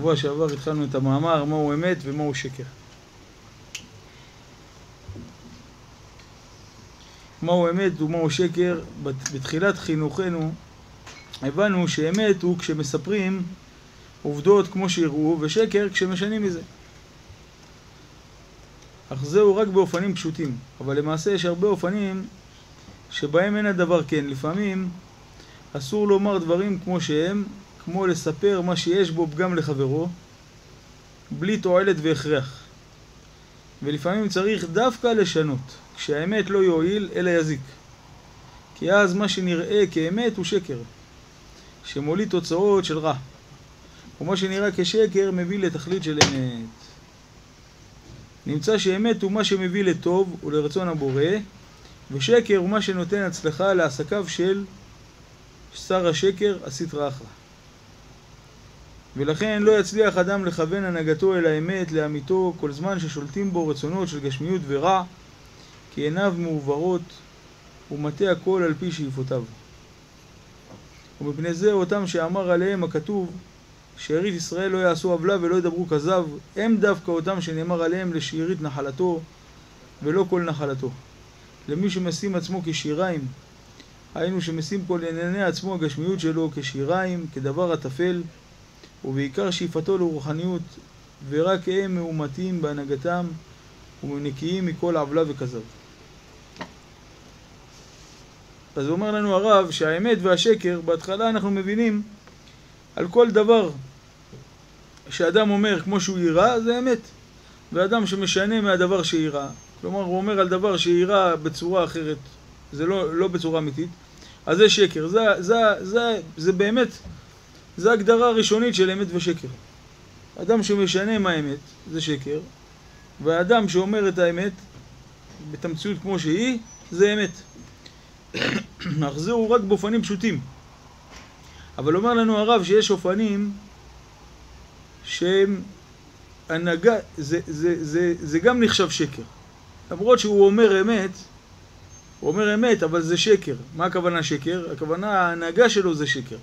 שבוע שעבר התחלנו את המאמר מהו אמת ומהו שקר. מהו אמת ומהו שקר, בתחילת חינוכנו הבנו שאמת הוא כשמספרים עובדות כמו שיראו, ושקר כשמשנים מזה. אך זהו רק באופנים פשוטים, אבל למעשה יש הרבה אופנים שבהם אין הדבר כן. לפעמים אסור לומר דברים כמו שהם, כמו לספר מה שיש בו פגם לחברו, בלי תועלת והכרח. ולפעמים צריך דווקא לשנות, כשהאמת לא יועיל אלא יזיק. כי אז מה שנראה כאמת הוא שקר, שמוליד תוצאות של רע. ומה שנראה כשקר מביא לתכלית של אמת. נמצא שאמת הוא מה שמביא לטוב ולרצון הבורא, ושקר הוא מה שנותן הצלחה לעסקיו של שר השקר הסטרא אחרא. ולכן לא יצליח אדם לכוון הנהגתו אל האמת, לאמיתו, כל זמן ששולטים בו רצונות של גשמיות ורע, כי עיניו מעוברות ומטה הכל על פי שאיפותיו. ומפני זה אותם שאמר עליהם הכתוב שארית ישראל לא יעשו עוולה ולא ידברו כזב, הם דווקא אותם שנאמר עליהם לשארית נחלתו ולא כל נחלתו. למי שמשים עצמו כשיריים, היינו שמשים כל ענייני עצמו הגשמיות שלו כשיריים, כדבר הטפל, ובעיקר שאיפתו לרוחניות, ורק הם מאומתים בהנהגתם ונקיים מכל עוולה וכזב. אז אומר לנו הרב שהאמת והשקר, בהתחלה אנחנו מבינים על כל דבר שאדם אומר כמו שהוא יירא, זה אמת. ואדם שמשנה מהדבר שיירא, כלומר הוא אומר על דבר שיירא בצורה אחרת, זה לא, לא בצורה אמיתית, אז זה שקר. זה, זה, זה, זה באמת, זה הגדרה הראשונית של אמת ושקר. אדם שמשנה מהאמת, זה שקר, והאדם שאומר את האמת, בתמציאות כמו שהיא, זה אמת. אך זהו רק באופנים פשוטים. אבל אומר לנו הרב שיש אופנים שהם הנהגה, זה, זה, זה, זה גם נחשב שקר. למרות שהוא אומר אמת, הוא אומר אמת, אבל זה שקר. מה הכוונה שקר? הכוונה, ההנהגה שלו זה שקר.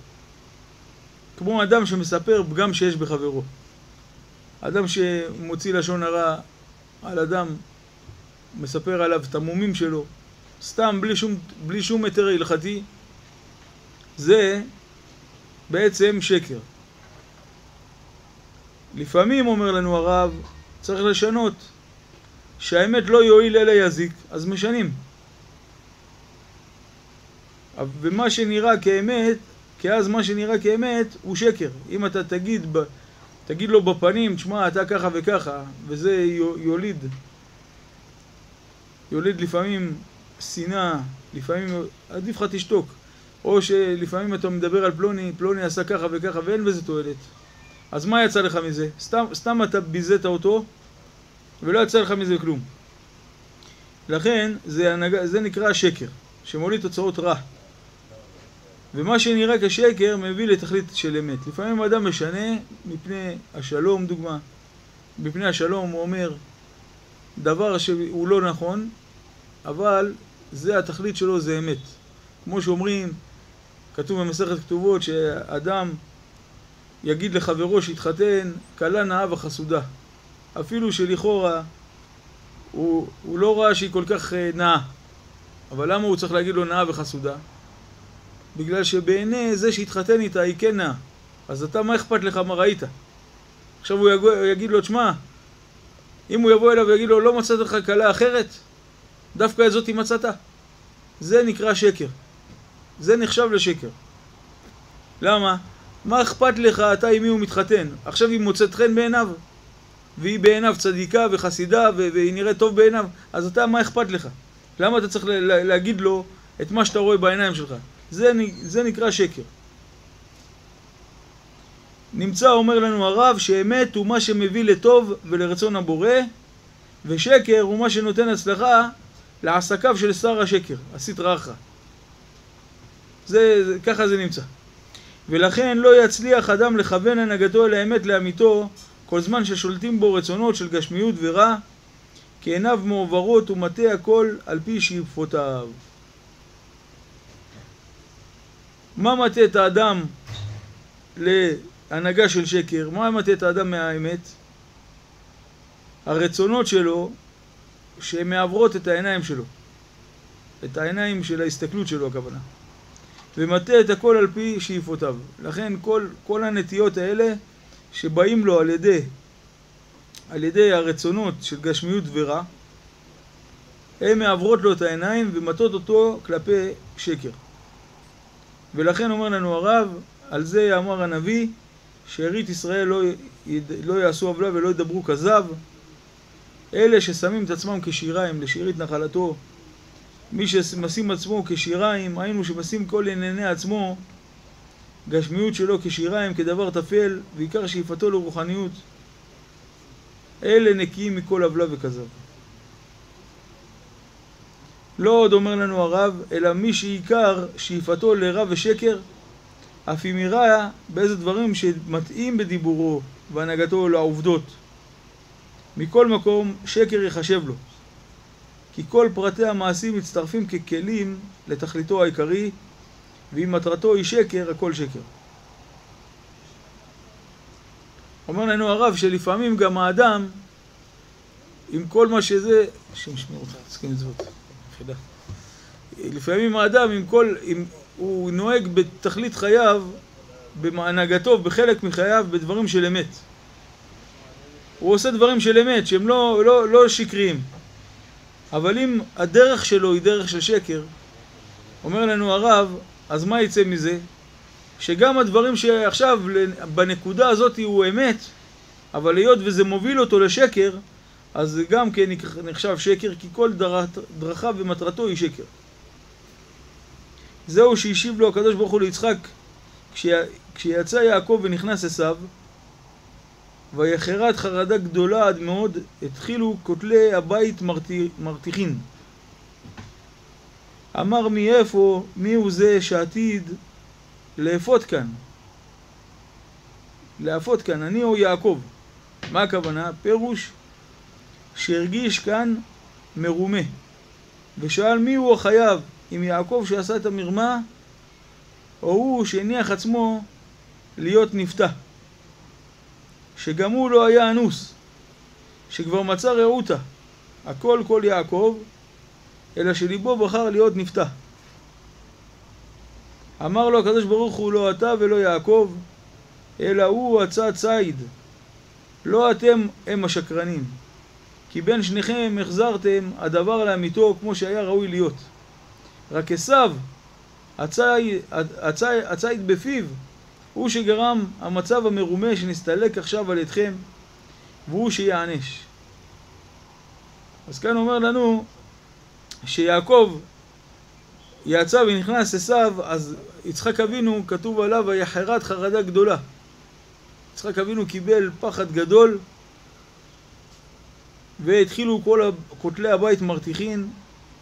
כמו אדם שמספר פגם שיש בחברו. אדם שמוציא לשון הרע על אדם, מספר עליו את המומים שלו, סתם, בלי שום, בלי שום היתר הלכתי, זה בעצם שקר. לפעמים, אומר לנו הרב, צריך לשנות. שהאמת לא יועיל אלא יזיק, אז משנים. ומה שנראה כאמת, כי אז מה שנראה כאמת הוא שקר. אם אתה תגיד, תגיד לו בפנים, תשמע, אתה ככה וככה, וזה יוליד, יוליד לפעמים שנאה, לפעמים עדיף לך תשתוק. או שלפעמים אתה מדבר על פלוני, פלוני עשה ככה וככה ואין בזה תועלת. אז מה יצא לך מזה? סתם, סתם אתה ביזית אותו ולא יצא לך מזה כלום. לכן זה, הנג... זה נקרא שקר, שמוליד תוצאות רע. ומה שנראה כשקר מביא לתכלית של אמת. לפעמים אדם משנה מפני השלום, דוגמה. מפני השלום הוא אומר דבר שהוא לא נכון, אבל זה התכלית שלו, זה אמת. כמו שאומרים, כתוב במסכת כתובות שאדם יגיד לחברו שהתחתן, כלה נאה וחסודה. אפילו שלכאורה הוא, הוא לא ראה שהיא כל כך אה, נאה. אבל למה הוא צריך להגיד לו נאה וחסודה? בגלל שבעיני זה שהתחתן איתה היא כן נאה. אז אתה, מה אכפת לך מה ראית? עכשיו הוא יגו, יגיד לו, תשמע, אם הוא יבוא אליו ויגיד לו, לא מצאת לך כלה אחרת? דווקא את זאתי מצאת? זה נקרא שקר. זה נחשב לשקר. למה? מה אכפת לך אתה עם מי הוא מתחתן? עכשיו היא מוצאת חן בעיניו? והיא בעיניו צדיקה וחסידה והיא נראית טוב בעיניו, אז אתה, מה אכפת לך? למה אתה צריך להגיד לו את מה שאתה רואה בעיניים שלך? זה, זה נקרא שקר. נמצא, אומר לנו הרב, שאמת הוא מה שמביא לטוב ולרצון הבורא, ושקר הוא מה שנותן הצלחה לעסקיו של שר השקר, הסטרא אחרא. זה, זה, ככה זה נמצא. ולכן לא יצליח אדם לכוון הנהגתו אל האמת לאמיתו כל זמן ששולטים בו רצונות של גשמיות ורע, כי עיניו מעוברות ומטה הכל על פי שאיפותיו. מה מטה את האדם הנהגה של שקר, מה מטה את האדם מהאמת? הרצונות שלו שהן מעוורות את העיניים שלו. את העיניים של ההסתכלות שלו הכוונה. ומטה את הכל על פי שאיפותיו. לכן כל, כל הנטיות האלה שבאים לו על ידי, על ידי הרצונות של גשמיות ורע, הן מעוורות לו את העיניים ומטות אותו כלפי שקר. ולכן אומר לנו הרב, על זה אמר הנביא, שארית ישראל לא, לא יעשו עוולה ולא ידברו כזב. אלה ששמים את עצמם כשיריים לשארית נחלתו, מי שמשים עצמו כשיריים, היינו שמשים כל ענייני עצמו, גשמיות שלו כשיריים, כדבר טפל, ועיקר שאיפתו לרוחניות, אלה נקיים מכל עוולה וכזב. לא עוד אומר לנו הרב, אלא מי שעיקר שאיפתו לרע ושקר, אף אם יראה באיזה דברים שמתאים בדיבורו והנהגתו לעובדות. מכל מקום, שקר יחשב לו. כי כל פרטי המעשים מצטרפים ככלים לתכליתו העיקרי, ואם מטרתו היא שקר, הכל שקר. אומר לנו הרב שלפעמים גם האדם, עם כל מה שזה, השם ישמור אותך, תסכים לצוות, יחידה. לפעמים האדם, עם כל, עם, הוא נוהג בתכלית חייו, בהנהגתו, בחלק מחייו, בדברים של אמת. הוא עושה דברים של אמת, שהם לא, לא, לא שקריים. אבל אם הדרך שלו היא דרך של שקר, אומר לנו הרב, אז מה יצא מזה? שגם הדברים שעכשיו בנקודה הזאת הוא אמת, אבל היות וזה מוביל אותו לשקר, אז זה גם כן נחשב שקר, כי כל דרכיו ומטרתו היא שקר. זהו שהשיב לו הקדוש ברוך הוא ליצחק כשיצא יעקב ונכנס עשיו, ויחרת חרדה גדולה עד מאוד, התחילו כותלי הבית מרתיחין. אמר מאיפה, מי הוא זה שעתיד לאפות כאן? לאפות כאן, אני או יעקב. מה הכוונה? פירוש שהרגיש כאן מרומה. ושאל מי הוא החייב, אם יעקב שעשה את המרמה, או הוא שהניח עצמו להיות נפתח. שגם הוא לא היה אנוס, שכבר מצא רעותה, הכל כל יעקב, אלא שליבו בחר להיות נפתח. אמר לו הקדוש ברוך הוא לא אתה ולא יעקב, אלא הוא הצע ציד. לא אתם הם השקרנים, כי בין שניכם החזרתם הדבר לאמיתו כמו שהיה ראוי להיות. רק עשיו, הציד בפיו, הוא שגרם המצב המרומה שנסתלק עכשיו על ידכם, והוא שיענש. אז כאן אומר לנו שיעקב יצא ונכנס עשיו, אז יצחק אבינו, כתוב עליו, ויחרת חרדה גדולה. יצחק אבינו קיבל פחד גדול, והתחילו כל כותלי הבית מרתיחין.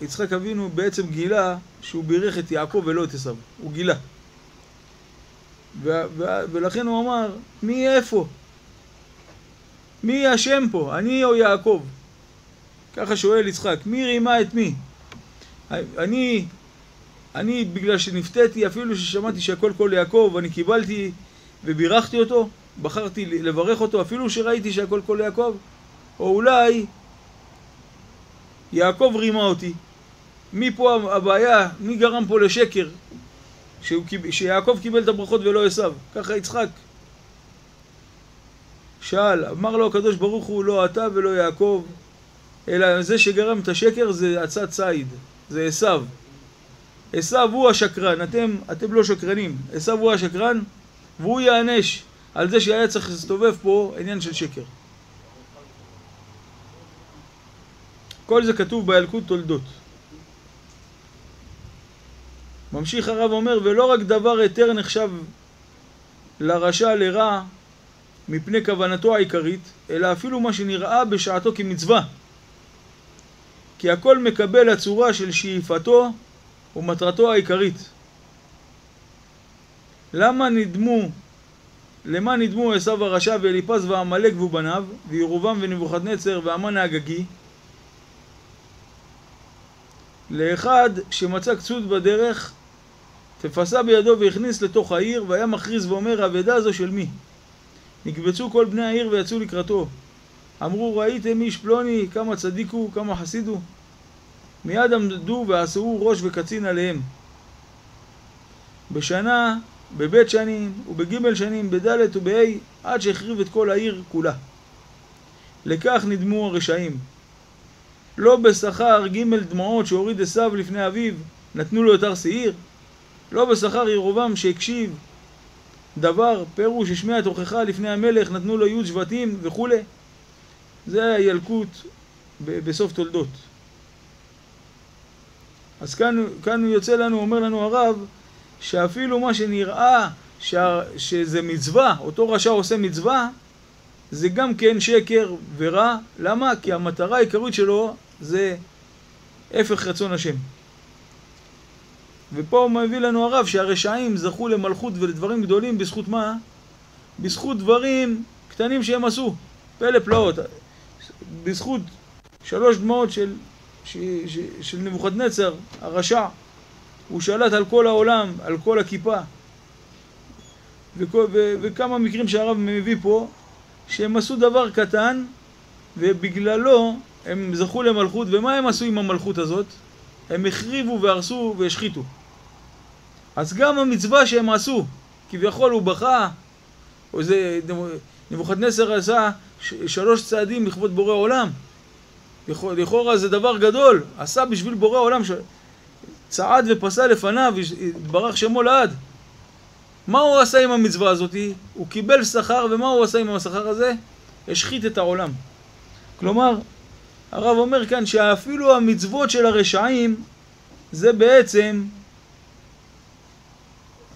יצחק אבינו בעצם גילה שהוא בירך את יעקב ולא את עשיו. הוא גילה. ולכן הוא אמר, מי איפה? מי השם פה? אני או יעקב? ככה שואל יצחק, מי רימה את מי? אני, אני בגלל שנפתיתי, אפילו ששמעתי שהכל כל יעקב, אני קיבלתי ובירכתי אותו, בחרתי לברך אותו, אפילו שראיתי שהכל כל יעקב, או אולי יעקב רימה אותי. מי פה הבעיה? מי גרם פה לשקר? שהוא, שיעקב קיבל את הברכות ולא עשיו, ככה יצחק. שאל, אמר לו הקדוש ברוך הוא לא אתה ולא יעקב, אלא זה שגרם את השקר זה עצת ציד, זה עשיו. עשיו הוא השקרן, אתם, אתם לא שקרנים, עשיו הוא השקרן והוא יענש על זה שהיה צריך להסתובב פה עניין של שקר. כל זה כתוב בילקוט תולדות. ממשיך הרב אומר, ולא רק דבר היתר נחשב לרשע לרע מפני כוונתו העיקרית, אלא אפילו מה שנראה בשעתו כמצווה. כי הכל מקבל הצורה של שאיפתו ומטרתו העיקרית. למה נדמו, למה נדמו עשיו הרשע ואליפז ועמלק ובניו, וירובעם ונבוכדנצר והמן האגגי? לאחד שמצא קצות בדרך תפסה בידו והכניס לתוך העיר, והיה מכריז ואומר, האבדה הזו של מי? נקבצו כל בני העיר ויצאו לקראתו. אמרו, ראיתם איש פלוני, כמה צדיק הוא, כמה חסיד הוא? מיד עמדו ועשו ראש וקצין עליהם. בשנה, בבית שנים, ובגימל שנים, בדלת ובה', עד שהחריב את כל העיר כולה. לכך נדמו הרשעים. לא בשכר ג' דמעות שהוריד עשיו לפני אביו, נתנו לו יותר שעיר? לא בשכר ירובעם שהקשיב דבר, פירוש השמיע תוכחה לפני המלך, נתנו לו י' שבטים וכולי. זה הילקוט בסוף תולדות. אז כאן, כאן הוא יוצא לנו, אומר לנו הרב, שאפילו מה שנראה ש, שזה מצווה, אותו רשע עושה מצווה, זה גם כן שקר ורע. למה? כי המטרה העיקרית שלו זה הפך רצון השם. ופה הוא מביא לנו הרב שהרשעים זכו למלכות ולדברים גדולים בזכות מה? בזכות דברים קטנים שהם עשו. פלא פלאות. בזכות שלוש דמעות של, של נבוכדנצר, הרשע. הוא שלט על כל העולם, על כל הכיפה. וכל, ו, וכמה מקרים שהרב מביא פה, שהם עשו דבר קטן, ובגללו הם זכו למלכות, ומה הם עשו עם המלכות הזאת? הם החריבו והרסו והשחיתו. אז גם המצווה שהם עשו, כביכול הוא בכה, או זה נבוכדנצר עשה שלוש צעדים לכבוד בורא עולם. לכאורה זה דבר גדול, עשה בשביל בורא עולם, ש... צעד ופסע לפניו, התברך שמו לעד. מה הוא עשה עם המצווה הזאת? הוא קיבל שכר, ומה הוא עשה עם השכר הזה? השחית את העולם. כלומר, הרב אומר כאן שאפילו המצוות של הרשעים זה בעצם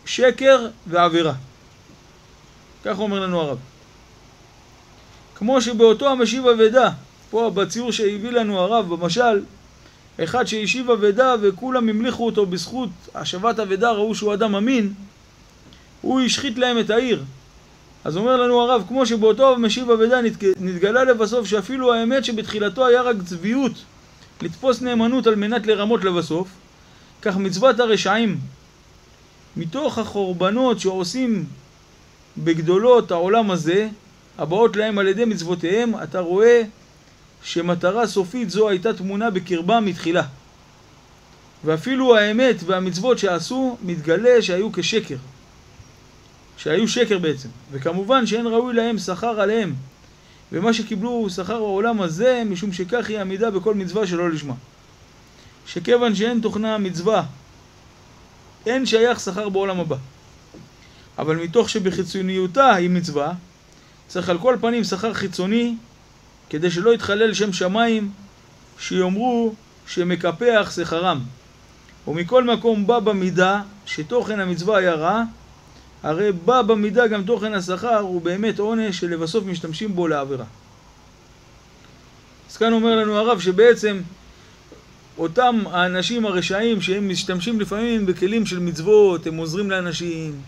שקר ועבירה. כך אומר לנו הרב. כמו שבאותו המשיב אבדה, פה בציור שהביא לנו הרב במשל, אחד שהשיב אבדה וכולם המליכו אותו בזכות השבת אבדה, ראו שהוא אדם אמין, הוא השחית להם את העיר. אז אומר לנו הרב, כמו שבאותו משיב אבדה נתגלה לבסוף שאפילו האמת שבתחילתו היה רק צביעות לתפוס נאמנות על מנת לרמות לבסוף, כך מצוות הרשעים מתוך החורבנות שעושים בגדולות העולם הזה, הבאות להם על ידי מצוותיהם, אתה רואה שמטרה סופית זו הייתה תמונה בקרבם מתחילה. ואפילו האמת והמצוות שעשו, מתגלה שהיו כשקר. שהיו שקר בעצם. וכמובן שאין ראוי להם שכר עליהם. ומה שקיבלו שכר העולם הזה, משום שכך היא עמידה בכל מצווה שלא לשמה. שכיוון שאין תוכנה מצווה, אין שייך שכר בעולם הבא. אבל מתוך שבחיצוניותה היא מצווה, צריך על כל פנים שכר חיצוני, כדי שלא יתחלל שם שמיים, שיאמרו שמקפח שכרם. ומכל מקום בא במידה שתוכן המצווה היה רע, הרי בא במידה גם תוכן השכר הוא באמת עונש שלבסוף משתמשים בו לעבירה. אז כאן אומר לנו הרב שבעצם אותם האנשים הרשעים שהם משתמשים לפעמים בכלים של מצוות, הם עוזרים לאנשים,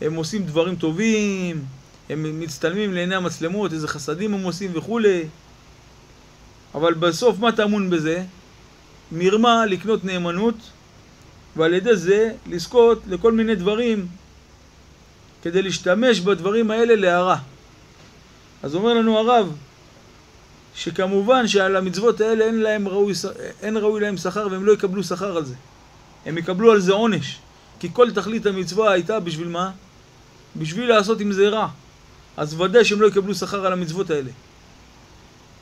הם עושים דברים טובים, הם מצטלמים לעיני המצלמות, איזה חסדים הם עושים וכולי, אבל בסוף מה טמון בזה? מרמה לקנות נאמנות, ועל ידי זה לזכות לכל מיני דברים כדי להשתמש בדברים האלה להרע. אז אומר לנו הרב, שכמובן שעל המצוות האלה אין, להם ראוי, אין ראוי להם שכר והם לא יקבלו שכר על זה. הם יקבלו על זה עונש. כי כל תכלית המצווה הייתה בשביל מה? בשביל לעשות עם זה רע. אז ודאי שהם לא יקבלו שכר על המצוות האלה.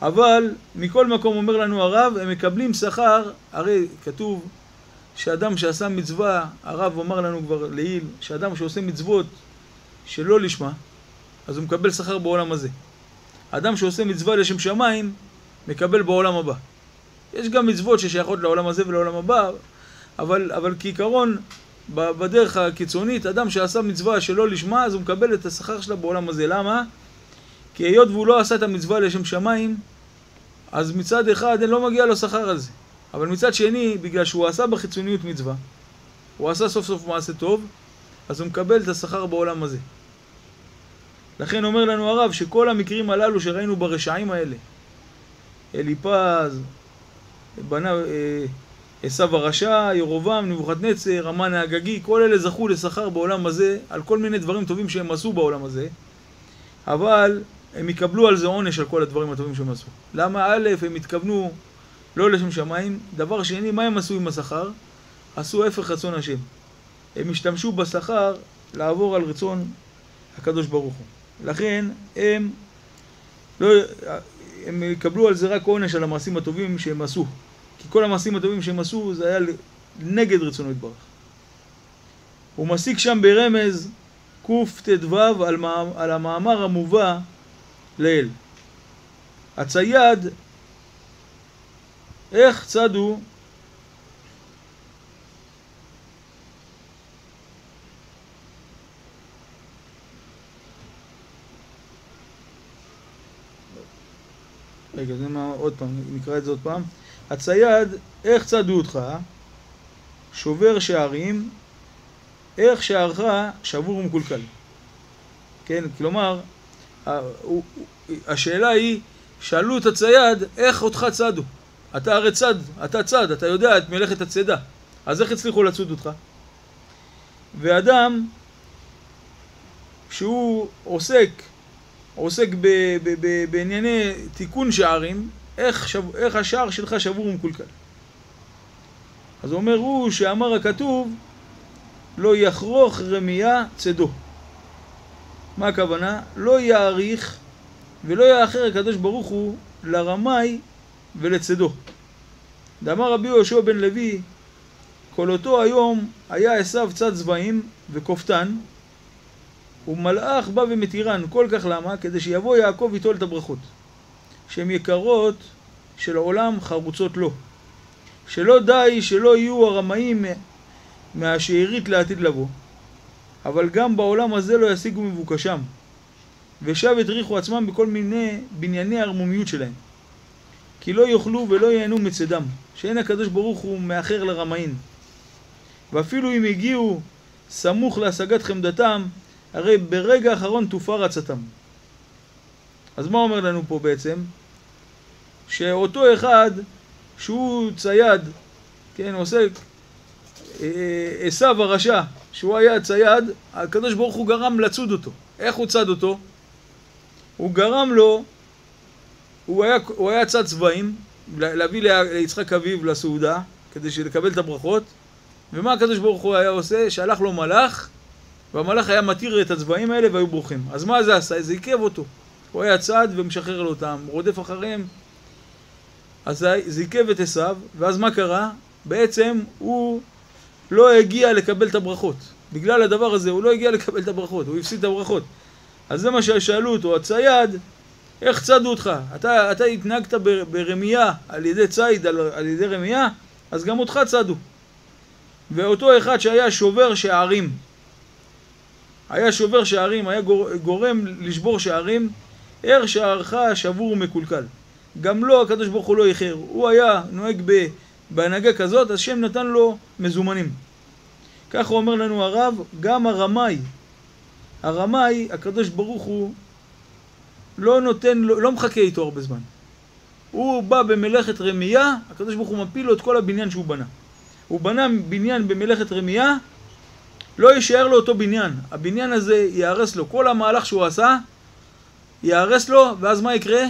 אבל מכל מקום אומר לנו הרב, הם מקבלים שכר, הרי כתוב שאדם שעשה מצווה, הרב אמר לנו כבר לעיל, שאדם שעושה מצוות שלא לשמה, אז הוא מקבל שכר בעולם הזה. אדם שעושה מצווה לשם שמיים, מקבל בעולם הבא. יש גם מצוות ששייכות לעולם הזה ולעולם הבא, אבל, אבל כעיקרון, בדרך הקיצונית, אדם שעשה מצווה שלא לשמה, אז הוא מקבל את השכר שלה בעולם הזה. למה? כי היות והוא לא עשה את המצווה לשם שמיים, אז מצד אחד לא מגיע לו שכר על זה. אבל מצד שני, בגלל שהוא עשה בחיצוניות מצווה, הוא עשה סוף סוף מעשה טוב, אז הוא מקבל את השכר בעולם הזה. לכן אומר לנו הרב שכל המקרים הללו שראינו ברשעים האלה, אליפז, בנה אה, עשו הרשע, ירובעם, נבוכדנצר, המן האגגי, כל אלה זכו לשכר בעולם הזה על כל מיני דברים טובים שהם עשו בעולם הזה. אבל הם יקבלו על זה עונש על כל הדברים הטובים שהם עשו. למה? א', הם התכוונו לא לשם שמיים, דבר שני, מה הם עשו עם השכר? עשו הפך רצון השם. הם השתמשו בשכר לעבור על רצון הקדוש ברוך הוא. לכן הם לא, הם יקבלו על זה רק עונש על המעשים הטובים שהם עשו. כי כל המעשים הטובים שהם עשו זה היה נגד רצונו יתברך. הוא מסיק שם ברמז קט"ו על, על המאמר המובא לעיל. הצייד, איך צדו רגע, זה מה, עוד פעם, נקרא את זה עוד פעם. הצייד, איך צדו אותך? שובר שערים, איך שערך שבור ומקולקל. כן, כלומר, השאלה היא, שאלו את הצייד, איך אותך צדו? אתה הרי צד, אתה צד, אתה יודע את מלאכת הצידה. אז איך הצליחו לצוד אותך? ואדם שהוא עוסק עוסק ב, ב, ב, בענייני תיקון שערים, איך, שב, איך השער שלך שבור ומקולקל. אז אומר הוא שאמר הכתוב לא יחרוך רמייה צדו. מה הכוונה? לא יאריך ולא יאחר הקדוש ברוך הוא לרמאי ולצדו. דאמר רבי יהושע בן לוי כל אותו היום היה עשיו צד צבעים וכופתן ומלאך בא ומתירן, כל כך למה? כדי שיבוא יעקב ויטול את הברכות. שהן יקרות של העולם חרוצות לו. שלא די שלא יהיו הרמאים מהשארית לעתיד לבוא, אבל גם בעולם הזה לא ישיגו מבוקשם. ושב הטריחו עצמם בכל מיני בנייני הערמומיות שלהם. כי לא יאכלו ולא ייהנו מצדם, שאין הקדוש ברוך הוא מאחר לרמאים. ואפילו אם הגיעו סמוך להשגת חמדתם, הרי ברגע האחרון תופר עצתם. אז מה אומר לנו פה בעצם? שאותו אחד שהוא צייד, כן, עושה אה, עשו הרשע, שהוא היה צייד, הקדוש ברוך הוא גרם לצוד אותו. איך הוא צד אותו? הוא גרם לו, הוא היה, הוא היה צד צבעים, להביא ליצחק אביו לסעודה, כדי לקבל את הברכות, ומה הקדוש ברוך הוא היה עושה? שלח לו מלאך והמלאך היה מתיר את הצבעים האלה והיו ברוכים. אז מה זה עשה? זה עיכב אותו. הוא היה צד ומשחרר לו אותם, רודף אחריהם. אז זה עיכב את עשיו, ואז מה קרה? בעצם הוא לא הגיע לקבל את הברכות. בגלל הדבר הזה הוא לא הגיע לקבל את הברכות, הוא הפסיד את הברכות. אז זה מה ששאלו אותו, הצייד, איך צדו אותך? אתה, אתה התנהגת ברמייה על ידי ציד, על, על ידי רמייה, אז גם אותך צדו. ואותו אחד שהיה שובר שערים, היה שובר שערים, היה גורם לשבור שערים, ער שערך שבור ומקולקל. גם לו הקדוש ברוך הוא לא איחר. הוא היה נוהג בהנהגה כזאת, אז שם נתן לו מזומנים. ככה אומר לנו הרב, גם הרמאי, הרמאי, הקדוש ברוך הוא לא נותן, לא, לא מחכה איתו הרבה זמן. הוא בא במלאכת רמייה, הקדוש ברוך הוא מפיל לו את כל הבניין שהוא בנה. הוא בנה בניין במלאכת רמייה, לא יישאר לו אותו בניין. הבניין הזה ייהרס לו. כל המהלך שהוא עשה, ייהרס לו, ואז מה יקרה?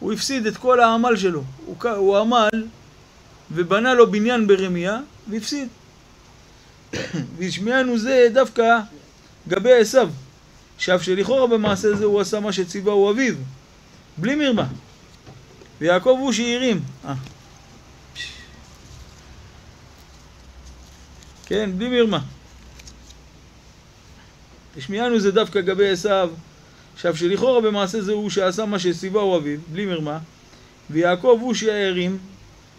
הוא הפסיד את כל העמל שלו. הוא, הוא עמל ובנה לו בניין ברמיה, והפסיד. והשמיענו זה דווקא גבי עשיו, שאף שלכאורה במעשה זה הוא עשה מה שציווהו אביו, בלי מרמה. ויעקב הוא שהרים. כן, בלי מרמה. השמיענו זה דווקא גבי עשיו, עכשיו שלכאורה במעשה זה הוא שעשה מה שסיבהו אביו, בלי מרמה, ויעקב הוא שהערים,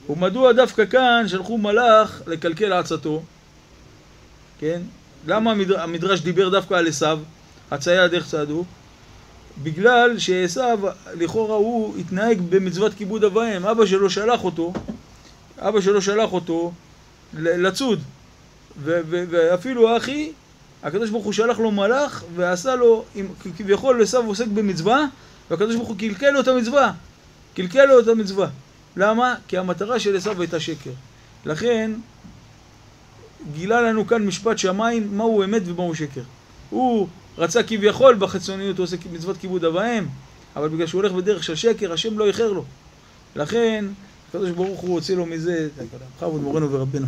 ומדוע דווקא כאן שלחו מלאך לקלקל עצתו, כן? למה המדרש דיבר דווקא על עשיו, הצייד איך צעדו? בגלל שעשיו, לכאורה הוא התנהג במצוות כיבוד אב ואם, אבא שלו שלח אותו, אבא שלו שלח אותו לצוד, ואפילו האחי, הקדוש ברוך הוא שלח לו מלאך ועשה לו, כביכול עשו עוסק במצווה, והקדוש ברוך הוא קלקל לו את המצווה. קלקל לו את המצווה. למה? כי המטרה של עשו הייתה שקר. לכן, גילה לנו כאן משפט שמיים, מהו אמת ומהו שקר. הוא רצה כביכול בחציוניות, הוא עושה מצוות כיבוד אב ואם, אבל בגלל שהוא הולך בדרך של שקר, השם לא איחר לו. לכן, הקדוש ברוך הוא הוציא לו מזה, בכבוד מורנו ורבנו.